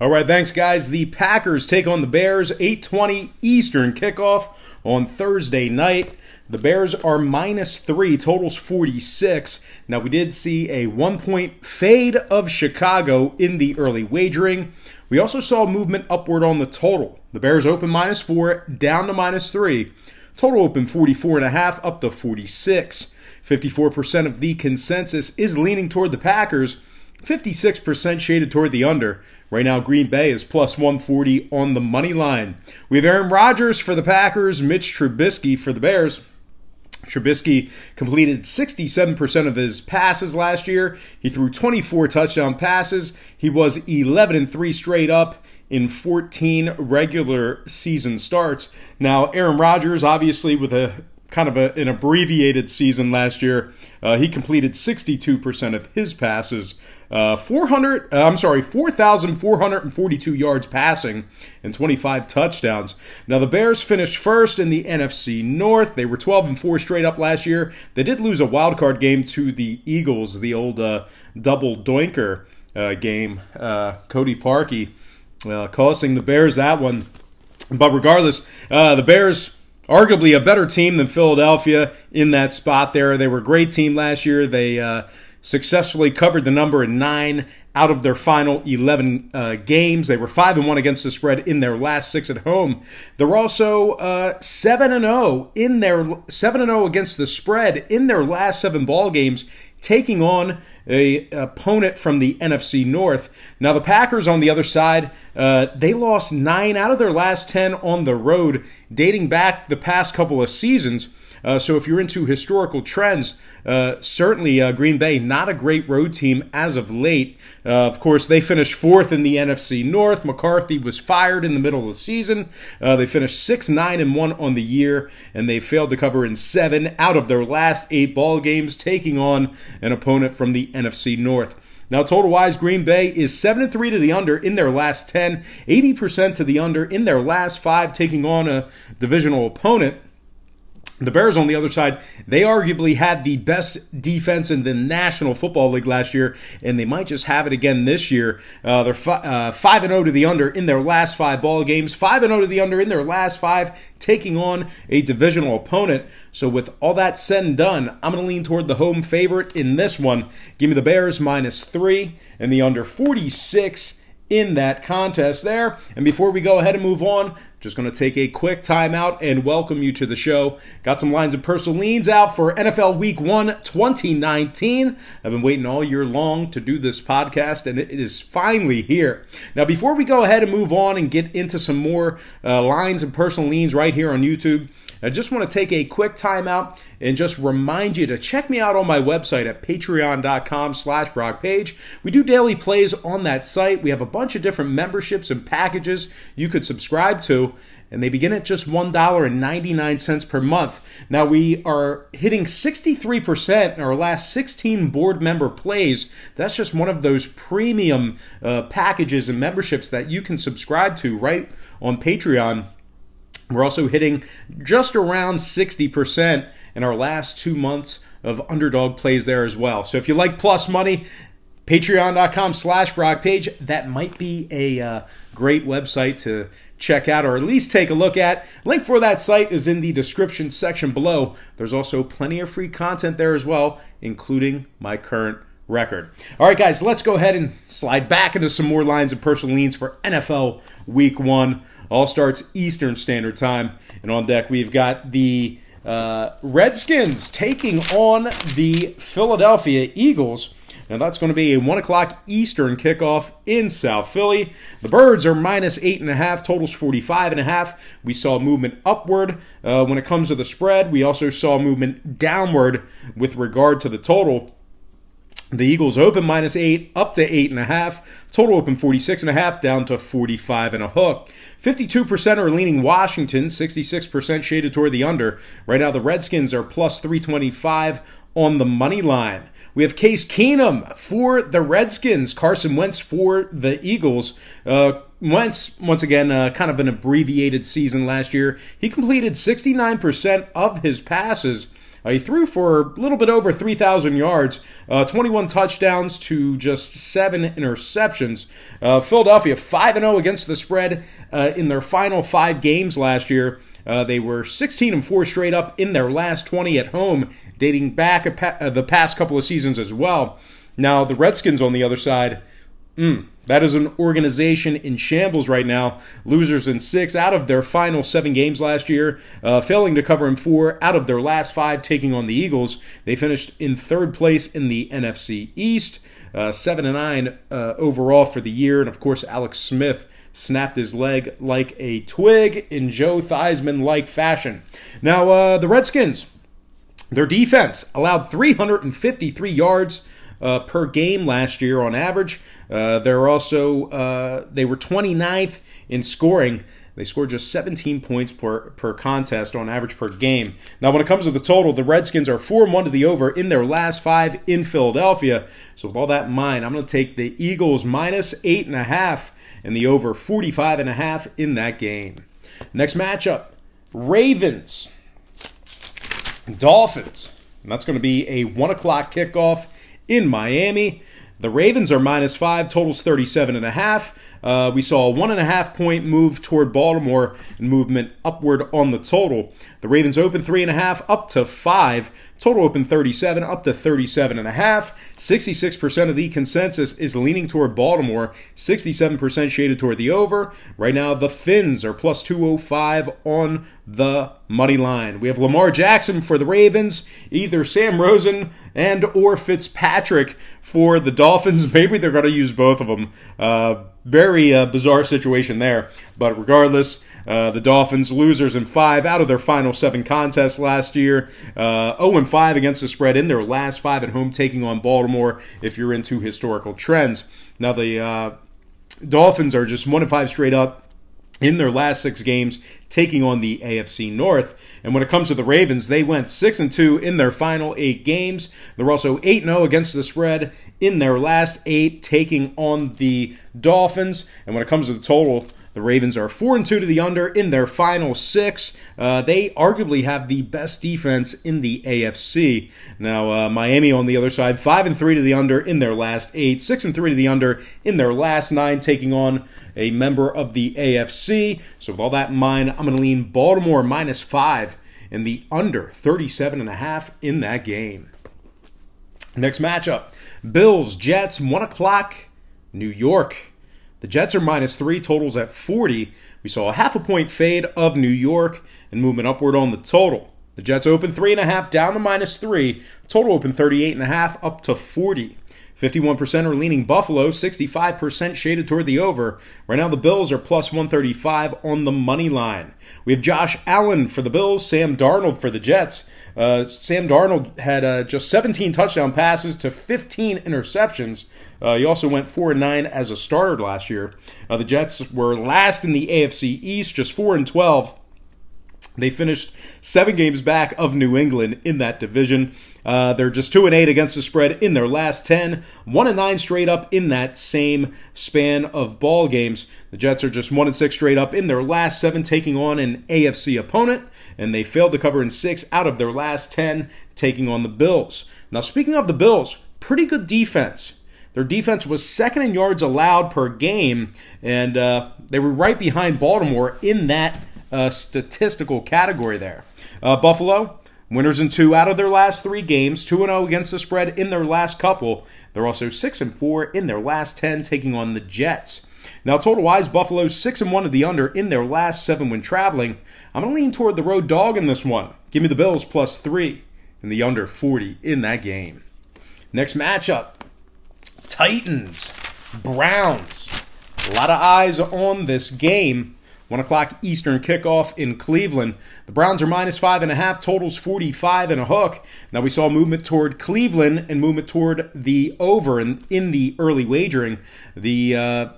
All right, thanks, guys. The Packers take on the Bears, 8:20 Eastern kickoff on Thursday night. The Bears are minus three, totals 46. Now, we did see a one point fade of Chicago in the early wagering. We also saw movement upward on the total. The Bears open minus four, down to minus three. Total open 44 and a half, up to 46. 54% of the consensus is leaning toward the Packers. 56% shaded toward the under. Right now, Green Bay is plus 140 on the money line. We have Aaron Rodgers for the Packers, Mitch Trubisky for the Bears. Trubisky completed 67% of his passes last year. He threw 24 touchdown passes. He was 11 and 3 straight up in 14 regular season starts. Now, Aaron Rodgers, obviously, with a kind of a, an abbreviated season last year. Uh, he completed 62% of his passes, uh, 400. Uh, I'm sorry, 4,442 yards passing and 25 touchdowns. Now the Bears finished first in the NFC North. They were 12 and four straight up last year. They did lose a wild card game to the Eagles, the old uh, double doinker uh, game. Uh, Cody Parkey costing the Bears that one. But regardless, the Bears arguably a better team than Philadelphia in that spot there. They were a great team last year. They uh, successfully covered the number in nine out of their final 11 uh, games. They were 5 and 1 against the spread in their last 6 at home. They're also uh, 7 and 0 in their 7 and 0 against the spread in their last 7 ball games taking on a opponent from the NFC North. Now the Packers on the other side, uh, they lost nine out of their last ten on the road, dating back the past couple of seasons. Uh, so if you're into historical trends, uh, certainly uh, Green Bay not a great road team as of late. Uh, of course, they finished fourth in the NFC North. McCarthy was fired in the middle of the season. Uh, they finished six nine and one on the year, and they failed to cover in seven out of their last eight ball games, taking on an opponent from the NFC North. Now, total wise, Green Bay is 7 3 to the under in their last 10, 80% to the under in their last five, taking on a divisional opponent. The Bears, on the other side, they arguably had the best defense in the National Football League last year, and they might just have it again this year. Uh, they're uh, five and zero oh to the under in their last five ball games, five and zero oh to the under in their last five, taking on a divisional opponent. So, with all that said and done, I'm going to lean toward the home favorite in this one. Give me the Bears minus three and the under 46 in that contest there. And before we go ahead and move on, just going to take a quick timeout and welcome you to the show. Got some lines of personal leans out for NFL Week 1 2019. I've been waiting all year long to do this podcast, and it is finally here. Now, before we go ahead and move on and get into some more uh, lines and personal leans right here on YouTube, I just want to take a quick timeout and just remind you to check me out on my website at patreon.com slash Brock Page. We do daily plays on that site. We have a bunch of different memberships and packages you could subscribe to and they begin at just $1.99 per month. Now we are hitting 63% in our last 16 board member plays. That's just one of those premium uh, packages and memberships that you can subscribe to right on Patreon. We're also hitting just around 60% in our last two months of underdog plays there as well. So if you like plus money, patreon.com slash Brock Page, that might be a uh, great website to check out or at least take a look at. Link for that site is in the description section below. There's also plenty of free content there as well, including my current record. All right, guys, let's go ahead and slide back into some more lines of personal leans for NFL Week 1. All starts Eastern Standard Time. And on deck, we've got the uh, Redskins taking on the Philadelphia Eagles. Now that's going to be a one o'clock Eastern kickoff in South Philly. The Birds are minus eight and a half. Totals forty five and a half. We saw movement upward uh, when it comes to the spread. We also saw movement downward with regard to the total. The Eagles open minus eight, up to eight and a half. Total open 46 and a half, down to 45 and a hook. 52% are leaning Washington, 66% shaded toward the under. Right now, the Redskins are plus 325 on the money line. We have Case Keenum for the Redskins, Carson Wentz for the Eagles. Uh, Wentz, once again, uh, kind of an abbreviated season last year. He completed 69% of his passes Uh, he threw for a little bit over 3,000 yards, uh, 21 touchdowns to just seven interceptions. Uh, Philadelphia 5 0 against the spread uh, in their final five games last year. Uh, they were 16 and 4 straight up in their last 20 at home, dating back pa- uh, the past couple of seasons as well. Now, the Redskins on the other side, mm, that is an organization in shambles right now. Losers in six out of their final seven games last year, uh, failing to cover in four out of their last five, taking on the Eagles. They finished in third place in the NFC East, uh, seven and nine uh, overall for the year, and of course Alex Smith snapped his leg like a twig in Joe Theismann like fashion. Now uh, the Redskins, their defense allowed 353 yards uh, per game last year on average. Uh, they're also uh, they were 29th in scoring. They scored just 17 points per, per contest on average per game. Now, when it comes to the total, the Redskins are 4 1 to the over in their last five in Philadelphia. So, with all that in mind, I'm going to take the Eagles minus 8.5 and the over 45.5 in that game. Next matchup Ravens, Dolphins. And that's going to be a 1 o'clock kickoff in Miami. The Ravens are minus five, totals 37 and a half. Uh, we saw a one and a half point move toward Baltimore and movement upward on the total. The Ravens open three and a half up to five. Total open 37 up to 37 and a half. 66% of the consensus is leaning toward Baltimore. 67% shaded toward the over. Right now, the Fins are plus 205 on the money line. We have Lamar Jackson for the Ravens, either Sam Rosen and or Fitzpatrick for the Dolphins. Maybe they're going to use both of them. Uh, very uh, bizarre situation there. But regardless, uh, the Dolphins losers in five out of their final seven contests last year. Uh, 0 5 against the spread in their last five at home, taking on Baltimore. If you're into historical trends, now the uh, Dolphins are just one and five straight up in their last six games, taking on the AFC North. And when it comes to the Ravens, they went six and two in their final eight games. They're also eight and zero oh against the spread in their last eight, taking on the Dolphins. And when it comes to the total, the Ravens are 4 and 2 to the under in their final six. Uh, they arguably have the best defense in the AFC. Now, uh, Miami on the other side, 5 and 3 to the under in their last eight, 6 and 3 to the under in their last nine, taking on a member of the AFC. So, with all that in mind, I'm going to lean Baltimore minus 5 and the under 37 and a half in that game. Next matchup Bills, Jets, 1 o'clock, New York. The Jets are minus three, totals at 40. We saw a half a point fade of New York and movement upward on the total. The Jets open three and a half down to minus three. Total open 38 and a half up to 40. 51% are leaning Buffalo, 65% shaded toward the over. Right now, the Bills are plus 135 on the money line. We have Josh Allen for the Bills, Sam Darnold for the Jets. Uh, Sam Darnold had uh, just 17 touchdown passes to 15 interceptions. Uh, he also went 4 and 9 as a starter last year. Uh, the Jets were last in the AFC East, just 4 and 12. They finished seven games back of New England in that division. Uh, they're just two and eight against the spread in their last ten, one and nine straight up in that same span of ball games. The Jets are just one and six straight up in their last seven, taking on an AFC opponent, and they failed to cover in six out of their last ten, taking on the Bills. Now, speaking of the Bills, pretty good defense. Their defense was second in yards allowed per game, and uh, they were right behind Baltimore in that uh, statistical category there. Uh, Buffalo, winners in two out of their last three games, 2 0 against the spread in their last couple. They're also 6 and 4 in their last 10, taking on the Jets. Now, total wise, Buffalo's 6 and 1 to the under in their last seven when traveling. I'm going to lean toward the road dog in this one. Give me the Bills plus 3 and the under 40 in that game. Next matchup Titans, Browns. A lot of eyes on this game. 1 o'clock Eastern kickoff in Cleveland. The Browns are minus 5.5, totals 45 and a hook. Now we saw movement toward Cleveland and movement toward the over in, in the early wagering. The uh,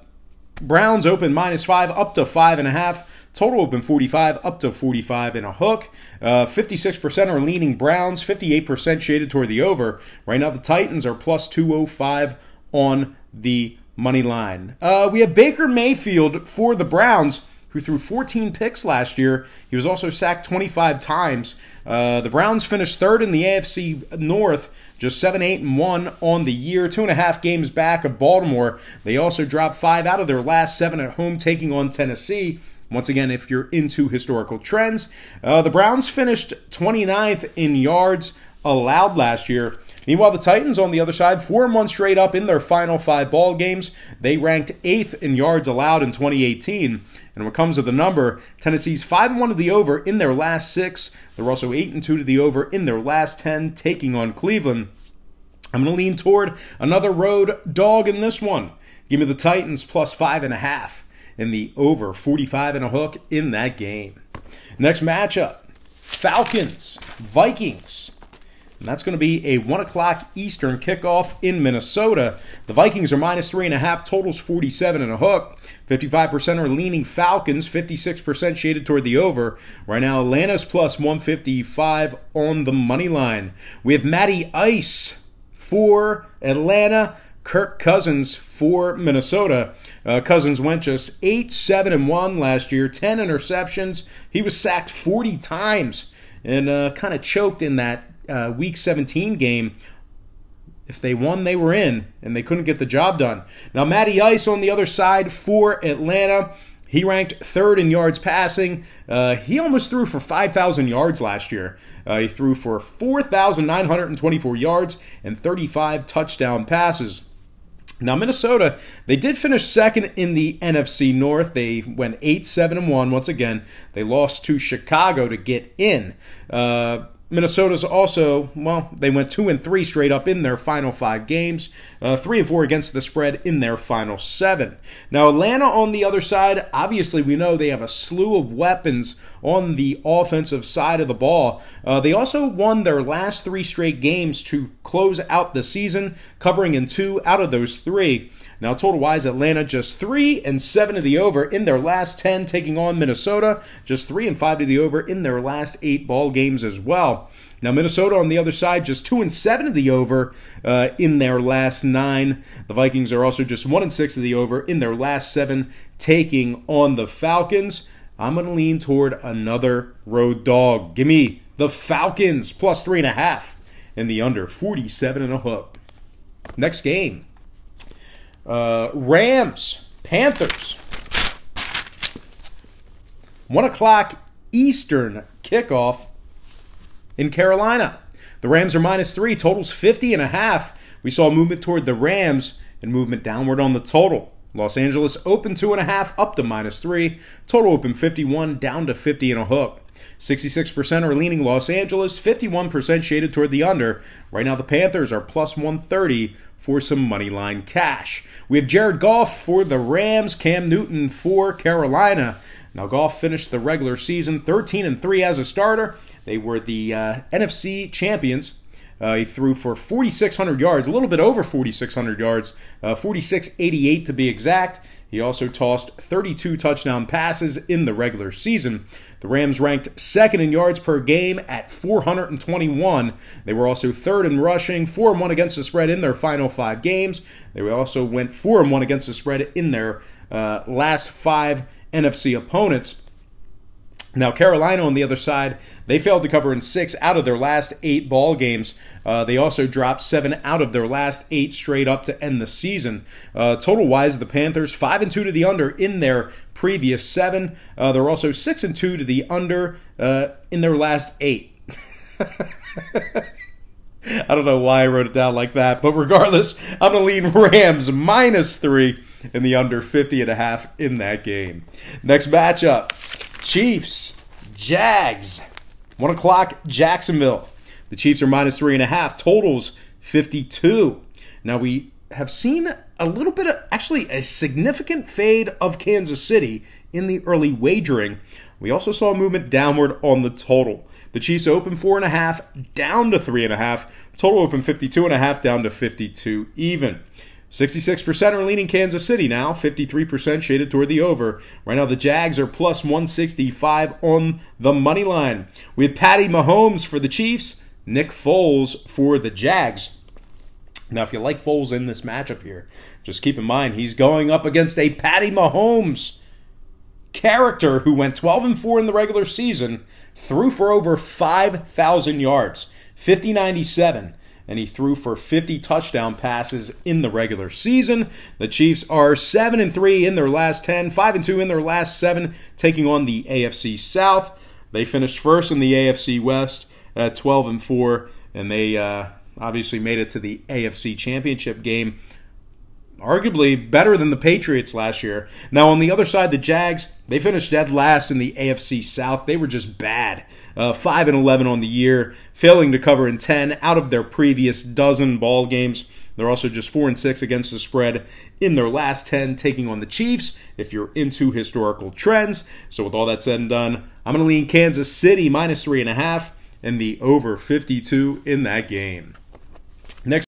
Browns open minus 5 up to 5.5. Total open 45 up to 45 and a hook. Uh, 56% are leaning Browns, 58% shaded toward the over. Right now, the Titans are plus 205 on the money line. Uh, we have Baker Mayfield for the Browns who threw 14 picks last year. He was also sacked 25 times. Uh, the Browns finished third in the AFC North, just 7 8 and 1 on the year, two and a half games back of Baltimore. They also dropped five out of their last seven at home, taking on Tennessee. Once again, if you're into historical trends, uh, the Browns finished 29th in yards allowed last year. Meanwhile, the Titans on the other side, four and one straight up in their final five ball games. They ranked eighth in yards allowed in 2018. And when it comes to the number, Tennessee's five and one to the over in their last six. They're also eight and two to the over in their last ten, taking on Cleveland. I'm going to lean toward another road dog in this one. Give me the Titans plus five and a half in the over 45 and a hook in that game. Next matchup Falcons, Vikings. And that's going to be a 1 o'clock Eastern kickoff in Minnesota. The Vikings are minus 3.5, totals 47 and a hook. 55% are leaning Falcons, 56% shaded toward the over. Right now, Atlanta's plus 155 on the money line. We have Matty Ice for Atlanta. Kirk Cousins for Minnesota. Uh, Cousins went just 8 7 and 1 last year, 10 interceptions. He was sacked 40 times and uh, kind of choked in that uh, Week 17 game. If they won, they were in, and they couldn't get the job done. Now, Matty Ice on the other side for Atlanta. He ranked third in yards passing. Uh, he almost threw for 5,000 yards last year. Uh, he threw for 4,924 yards and 35 touchdown passes. Now, Minnesota, they did finish second in the NFC North. They went 8 7 and 1. Once again, they lost to Chicago to get in. Uh, Minnesota's also well, they went two and three straight up in their final five games, uh, three and four against the spread in their final seven. Now Atlanta on the other side, obviously we know they have a slew of weapons on the offensive side of the ball. Uh, they also won their last three straight games to close out the season, covering in two out of those three. Now, total wise, Atlanta just three and seven to the over in their last ten, taking on Minnesota. Just three and five to the over in their last eight ball games as well. Now, Minnesota on the other side, just two and seven to the over uh, in their last nine. The Vikings are also just one and six to the over in their last seven, taking on the Falcons. I'm going to lean toward another road dog. Give me the Falcons plus three and a half and the under 47 and a hook. Next game. Uh, Rams, Panthers. One o'clock Eastern kickoff in Carolina. The Rams are minus three, totals 50 and a half. We saw movement toward the Rams and movement downward on the total. Los Angeles open two and a half up to minus three. Total open 51 down to 50 and a hook. 66% are leaning Los Angeles, 51% shaded toward the under. Right now, the Panthers are plus 130 for some money line cash. We have Jared Goff for the Rams, Cam Newton for Carolina. Now, Goff finished the regular season 13 and 3 as a starter. They were the uh, NFC champions. Uh, he threw for 4,600 yards, a little bit over 4,600 yards, uh, 4688 to be exact. He also tossed 32 touchdown passes in the regular season. The Rams ranked second in yards per game at 421. They were also third in rushing, 4 1 against the spread in their final five games. They also went 4 1 against the spread in their uh, last five NFC opponents. Now, Carolina on the other side, they failed to cover in six out of their last eight ball games. Uh, they also dropped seven out of their last eight straight up to end the season. Uh, total wise, the Panthers five and two to the under in their previous seven. Uh, they're also six and two to the under uh, in their last eight. I don't know why I wrote it down like that, but regardless, I'm going to lean Rams minus three in the under 50 and a half in that game. Next matchup. Chiefs, Jags. One o'clock, Jacksonville. The Chiefs are minus three and a half. Totals 52. Now we have seen a little bit of actually a significant fade of Kansas City in the early wagering. We also saw a movement downward on the total. The Chiefs open four and a half down to three and a half. Total open 52 and a half down to 52 even. 66% are leaning Kansas City now, 53% shaded toward the over. Right now, the Jags are plus 165 on the money line. We have Patty Mahomes for the Chiefs, Nick Foles for the Jags. Now, if you like Foles in this matchup here, just keep in mind he's going up against a Patty Mahomes character who went 12 and 4 in the regular season threw for over 5,000 yards, 5097 and he threw for 50 touchdown passes in the regular season. The Chiefs are 7 and 3 in their last 10, 5 and 2 in their last 7 taking on the AFC South. They finished first in the AFC West at 12 and 4 and they uh, obviously made it to the AFC Championship game arguably better than the Patriots last year. Now, on the other side, the Jags, they finished dead last in the AFC South. They were just bad. Uh, 5 and 11 on the year, failing to cover in 10 out of their previous dozen ball games. They're also just 4 and 6 against the spread in their last 10, taking on the Chiefs if you're into historical trends. So, with all that said and done, I'm going to lean Kansas City minus 3.5 and the over 52 in that game.